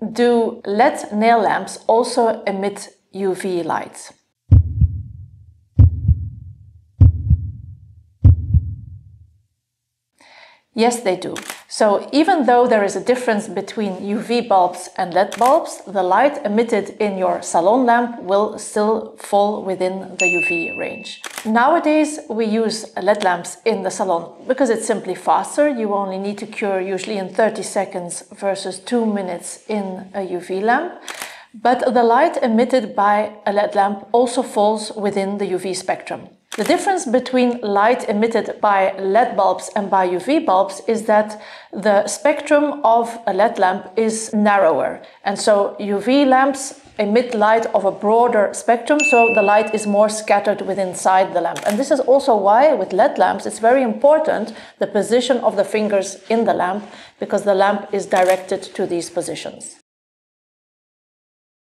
do LED nail lamps also emit UV light? Yes, they do. So even though there is a difference between UV bulbs and LED bulbs, the light emitted in your salon lamp will still fall within the UV range. Nowadays, we use LED lamps in the salon because it's simply faster. You only need to cure usually in 30 seconds versus two minutes in a UV lamp. But the light emitted by a LED lamp also falls within the UV spectrum. The difference between light emitted by LED bulbs and by UV bulbs is that the spectrum of a LED lamp is narrower. And so UV lamps emit light of a broader spectrum, so the light is more scattered within inside the lamp. And this is also why with LED lamps it's very important the position of the fingers in the lamp because the lamp is directed to these positions.